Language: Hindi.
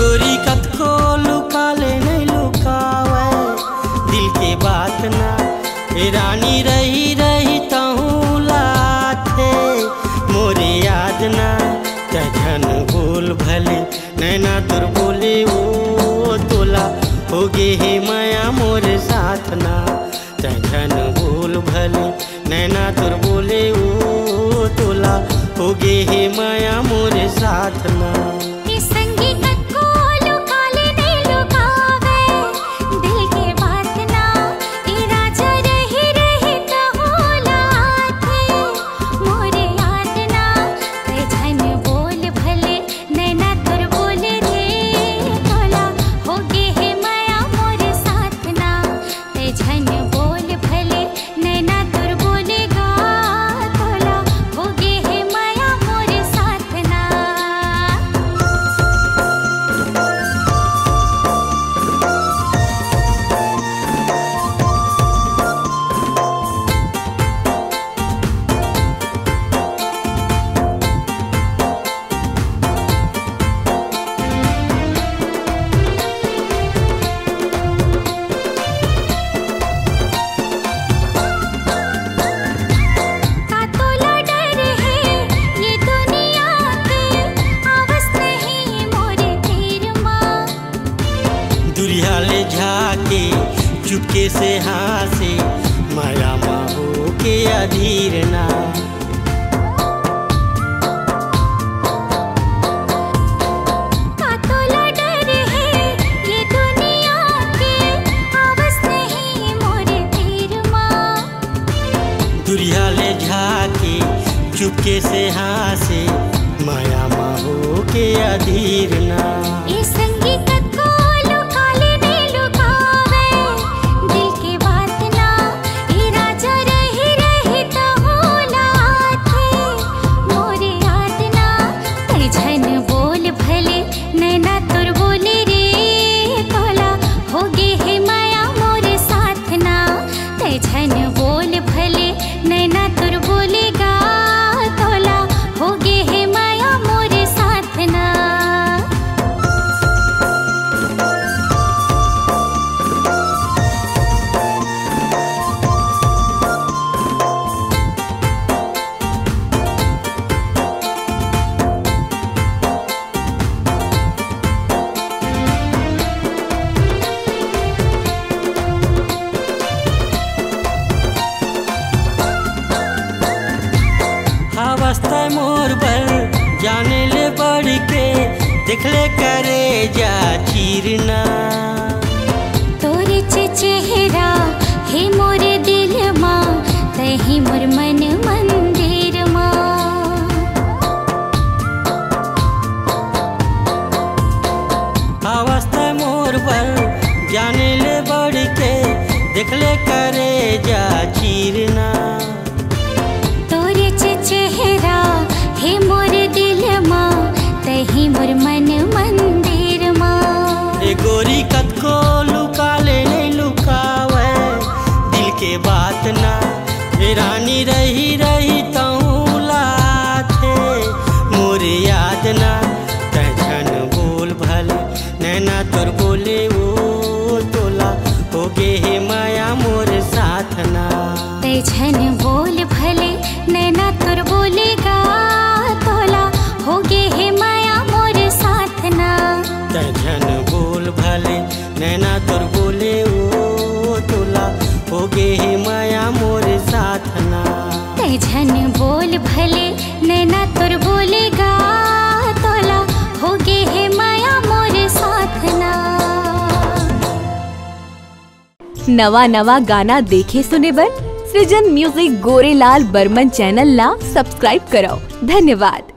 गोरी कत को लुका ले नहीं लुकावे दिल के बात ना रानी रही रही तहूँ लाथे मोरे याद ना तजन बोल भले नैना तुर बोले, ओ तोला हो गे हे माया मोरे साथ ना। तजन बोल भले नैना तुर बोले, ओ तोला हो गे हे माया मोर साथ ना। के से हासे माया माहो के अधीर ना। दुरिया ले झाके चुपके से हासे माया माहो के अधीर ना। ये संगीत को बोल भले नैना तुर बोले रास्ता मोर बल जाने ले बढ़ के दिखले करे जा चीरना। तोरे चेहरा हे मोरे दिल माँ तही मोर मन मंदिर माँ। अवस्था तो मोर बल जाने ले बढ़ के दिखले करे जा चीरना। my झन बोल भले, नैना तुर बोलेगा, तोला हो गए है माया मोर साथ ना नवा नवा गाना देखे सुने बर सृजन म्यूज़िक गोरेलाल बर्मन चैनल ला सब्सक्राइब करो धन्यवाद।